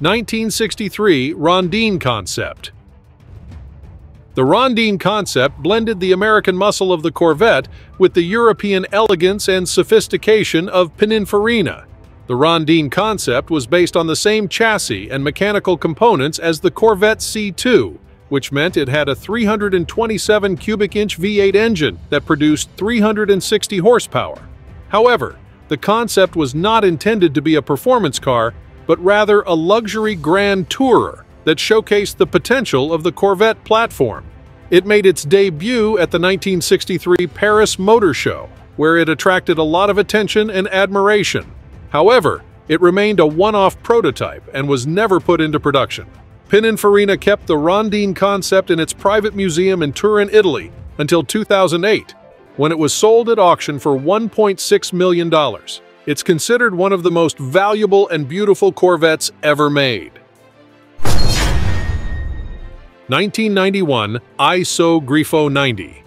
1963 Rondine Concept The Rondine concept blended the American muscle of the Corvette with the European elegance and sophistication of Pininfarina. The Rondine concept was based on the same chassis and mechanical components as the Corvette C2, which meant it had a 327 cubic inch V8 engine that produced 360 horsepower. However, the concept was not intended to be a performance car, but rather a luxury grand tourer that showcased the potential of the Corvette platform. It made its debut at the 1963 Paris Motor Show, where it attracted a lot of attention and admiration. However, it remained a one-off prototype and was never put into production. Pininfarina kept the Rondine concept in its private museum in Turin, Italy, until 2008, when it was sold at auction for $1.6 million. It's considered one of the most valuable and beautiful Corvettes ever made. 1991 ISO Grifo 90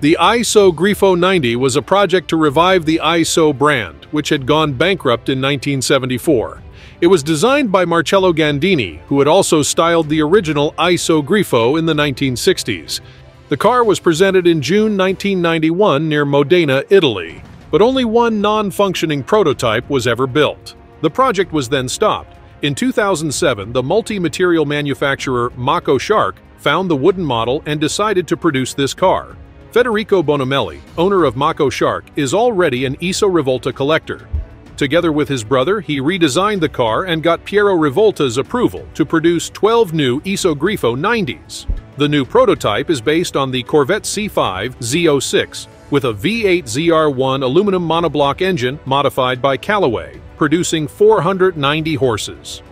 The ISO Grifo 90 was a project to revive the ISO brand, which had gone bankrupt in 1974. It was designed by Marcello Gandini, who had also styled the original ISO Grifo in the 1960s. The car was presented in June 1991 near Modena, Italy but only one non-functioning prototype was ever built. The project was then stopped. In 2007, the multi-material manufacturer Mako Shark found the wooden model and decided to produce this car. Federico Bonomelli, owner of Mako Shark, is already an ISO Rivolta collector. Together with his brother, he redesigned the car and got Piero Rivolta's approval to produce 12 new ISO Grifo 90s. The new prototype is based on the Corvette C5 Z06, with a V8 ZR1 aluminum monoblock engine modified by Callaway, producing 490 horses.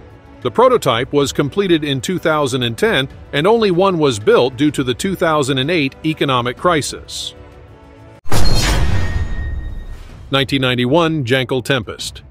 The prototype was completed in 2010 and only one was built due to the 2008 economic crisis. 1991 Jankel Tempest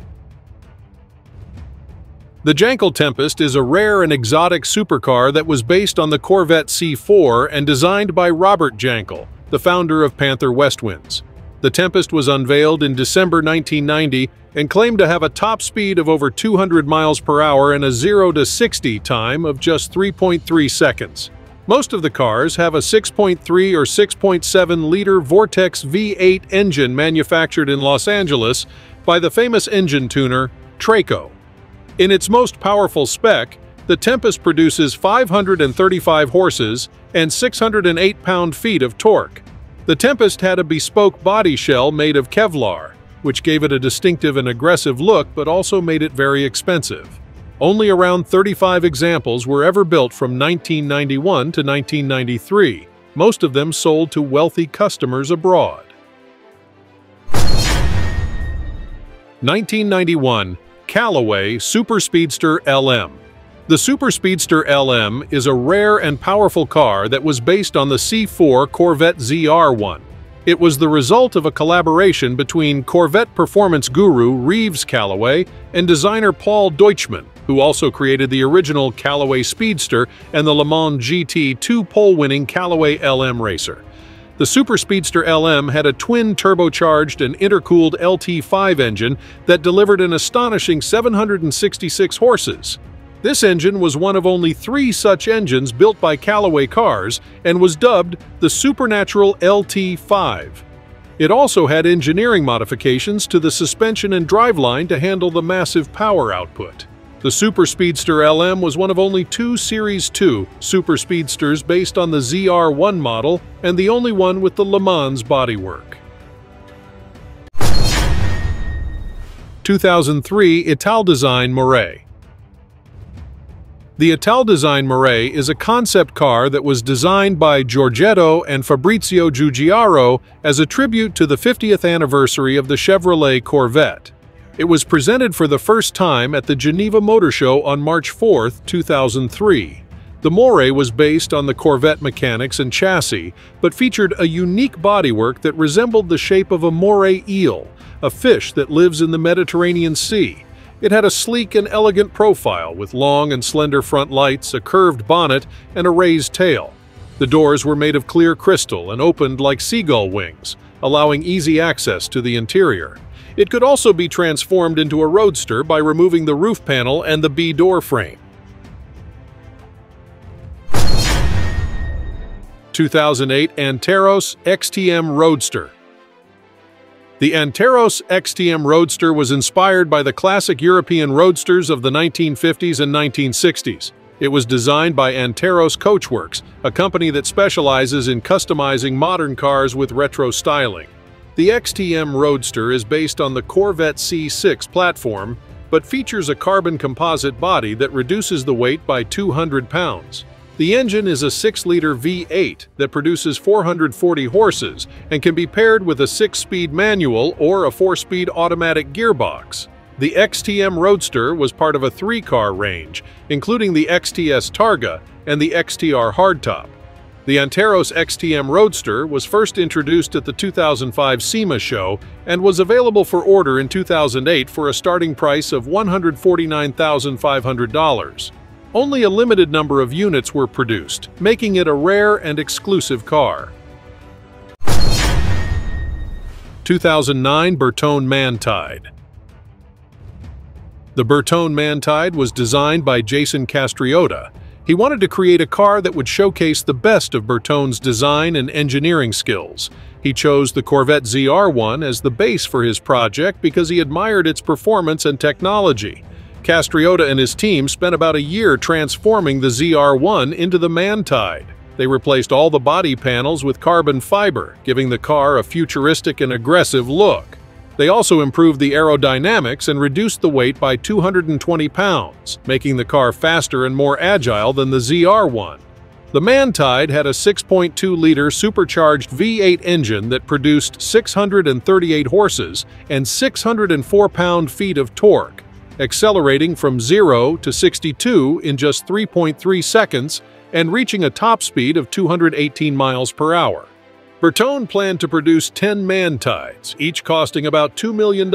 The Jankel Tempest is a rare and exotic supercar that was based on the Corvette C4 and designed by Robert Jankel, the founder of Panther Westwinds. The Tempest was unveiled in December 1990 and claimed to have a top speed of over 200 miles per hour and a 0 to 60 time of just 3.3 seconds. Most of the cars have a 6.3 or 6.7 liter Vortex V8 engine manufactured in Los Angeles by the famous engine tuner Traco. In its most powerful spec, the Tempest produces 535 horses and 608 pound-feet of torque. The Tempest had a bespoke body shell made of Kevlar, which gave it a distinctive and aggressive look but also made it very expensive. Only around 35 examples were ever built from 1991 to 1993, most of them sold to wealthy customers abroad. 1991 Callaway Super Speedster LM the Super Speedster LM is a rare and powerful car that was based on the C4 Corvette ZR1. It was the result of a collaboration between Corvette performance guru Reeves Callaway and designer Paul Deutschmann, who also created the original Callaway Speedster and the Le Mans GT two-pole-winning Callaway LM racer. The Super Speedster LM had a twin turbocharged and intercooled LT5 engine that delivered an astonishing 766 horses. This engine was one of only three such engines built by Callaway Cars and was dubbed the Supernatural LT5. It also had engineering modifications to the suspension and driveline to handle the massive power output. The Super Speedster LM was one of only two Series 2 Super Speedsters based on the ZR1 model and the only one with the Le Mans bodywork. 2003 Italdesign Moray the Italdesign Moray is a concept car that was designed by Giorgetto and Fabrizio Giugiaro as a tribute to the 50th anniversary of the Chevrolet Corvette. It was presented for the first time at the Geneva Motor Show on March 4, 2003. The Moray was based on the Corvette mechanics and chassis, but featured a unique bodywork that resembled the shape of a moray eel, a fish that lives in the Mediterranean Sea. It had a sleek and elegant profile with long and slender front lights, a curved bonnet, and a raised tail. The doors were made of clear crystal and opened like seagull wings, allowing easy access to the interior. It could also be transformed into a roadster by removing the roof panel and the B-door frame. 2008 Anteros XTM Roadster The Anteros XTM Roadster was inspired by the classic European roadsters of the 1950s and 1960s. It was designed by Anteros Coachworks, a company that specializes in customizing modern cars with retro styling. The XTM Roadster is based on the Corvette C6 platform, but features a carbon composite body that reduces the weight by 200 pounds. The engine is a 6-liter V8 that produces 440 horses and can be paired with a 6-speed manual or a 4-speed automatic gearbox. The XTM Roadster was part of a three-car range, including the XTS Targa and the XTR Hardtop. The Anteros XTM Roadster was first introduced at the 2005 SEMA show and was available for order in 2008 for a starting price of $149,500. Only a limited number of units were produced, making it a rare and exclusive car. 2009 Bertone Mantide The Bertone Mantide was designed by Jason Castriota. He wanted to create a car that would showcase the best of Bertone's design and engineering skills. He chose the Corvette ZR1 as the base for his project because he admired its performance and technology. Castriota and his team spent about a year transforming the ZR1 into the Mantide. They replaced all the body panels with carbon fiber, giving the car a futuristic and aggressive look. They also improved the aerodynamics and reduced the weight by 220 pounds, making the car faster and more agile than the ZR1. The Mantide had a 6.2-liter supercharged V8 engine that produced 638 horses and 604 pound-feet of torque, accelerating from 0 to 62 in just 3.3 seconds and reaching a top speed of 218 miles per hour. Bertone planned to produce 10 Mantides, each costing about $2 million,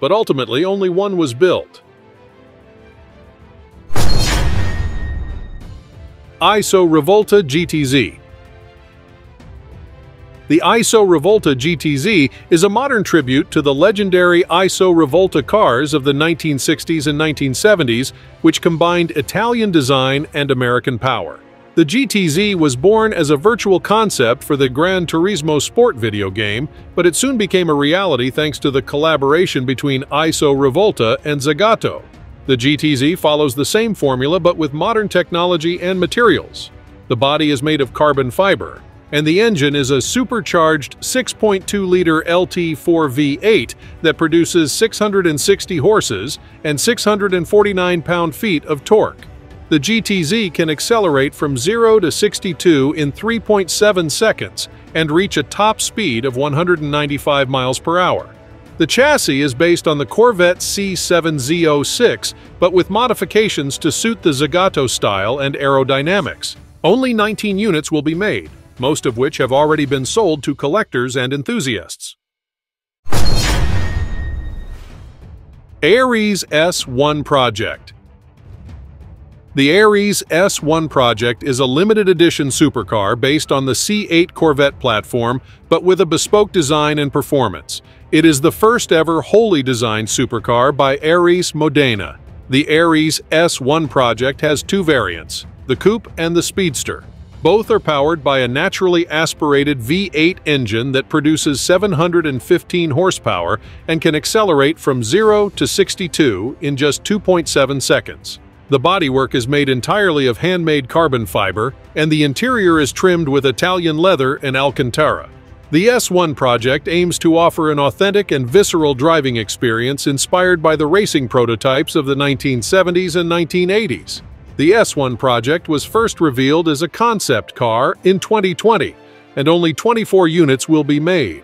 but ultimately only one was built. ISO Rivolta GTZ the ISO Rivolta GTZ is a modern tribute to the legendary ISO Rivolta cars of the 1960s and 1970s, which combined Italian design and American power. The GTZ was born as a virtual concept for the Gran Turismo sport video game, but it soon became a reality thanks to the collaboration between ISO Rivolta and Zagato. The GTZ follows the same formula but with modern technology and materials. The body is made of carbon fiber, and the engine is a supercharged 6.2-liter LT4 V8 that produces 660 horses and 649 pound-feet of torque. The GTZ can accelerate from 0 to 62 in 3.7 seconds and reach a top speed of 195 miles per hour. The chassis is based on the Corvette C7Z06, but with modifications to suit the Zagato style and aerodynamics. Only 19 units will be made, most of which have already been sold to collectors and enthusiasts. Ares S1 Project The Ares S1 project is a limited edition supercar based on the C8 Corvette platform, but with a bespoke design and performance. It is the first ever wholly designed supercar by Ares Modena. The Ares S1 project has two variants, the Coupe and the Speedster. Both are powered by a naturally aspirated V8 engine that produces 715 horsepower and can accelerate from 0 to 62 in just 2.7 seconds. The bodywork is made entirely of handmade carbon fiber, and the interior is trimmed with Italian leather and Alcantara. The S1 project aims to offer an authentic and visceral driving experience inspired by the racing prototypes of the 1970s and 1980s. The S1 project was first revealed as a concept car in 2020, and only 24 units will be made.